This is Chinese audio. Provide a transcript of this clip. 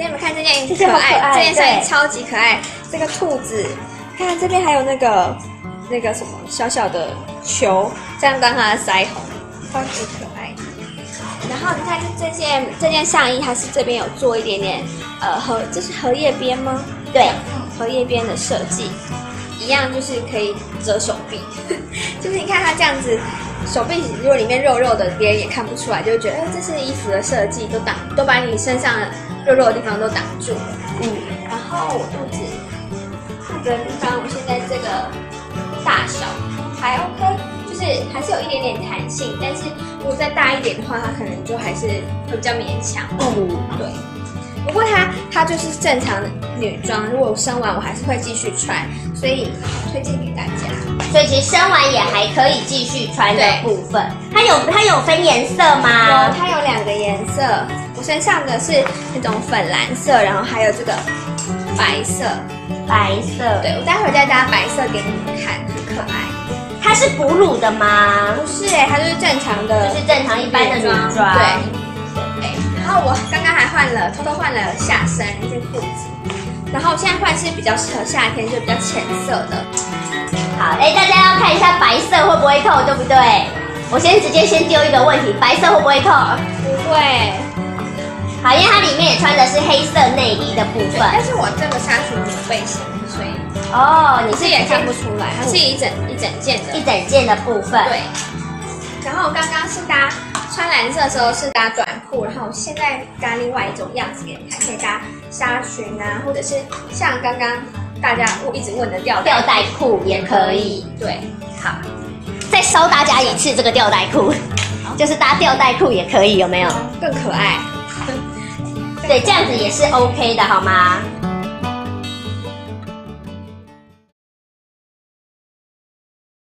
给你们看这件这件可爱，可爱这件上衣超级可爱。这个兔子，看这边还有那个那个什么小小的球，这样当它的腮红，超级可爱。然后你看这这件这件上衣，它是这边有做一点点呃荷，这是荷叶边吗？对，荷叶边的设计，一样就是可以遮手臂，就是你看它这样子，手臂如果里面肉肉的，别人也看不出来，就会觉得，哎，这是衣服的设计，都挡，都把你身上肉肉的地方都挡住了。嗯，然后我肚子，肚子的地方，我现在这个大小还 OK，就是还是有一点点弹性，但是如果再大一点的话，它可能就还是会比较勉强。嗯，对，不过它它就是正常的女装，如果我生完我还是会继续穿，所以推荐给大家。所以其实生完也还可以继续穿的部分，它有它有分颜色有吗？它有两个颜色，我身上的是那种粉蓝色，然后还有这个白色。白色，对，我待会儿再搭白色给你们看，很可爱。它是哺乳的吗？不是哎、它就是正常的，就是正常一般的女装，对。后我刚刚还换了，偷偷换了下身一件裤子，然后现在换是比较适合夏天，就比较浅色的。好，哎，大家要看一下白色会不会扣，对不对？我先直接先丢一个问题，白色会不会扣？不会，好，因为它里面也穿的是黑色内衣的部对，分。但是我这个纱裙没有背心，所以哦，你你是也看不出来，它是一整一整件的。一整件的部分。对，然后我刚刚是搭穿蓝色的时候是搭短裤，然后我现在搭另外一种样子给你看，可以搭纱裙啊，或者是像刚刚大家我一直问的吊吊带裤也可以。对，好，再烧大家一次这个吊带裤，就是搭吊带裤也可以，有没有？更可爱。对，这样子也是 OK 的，好吗？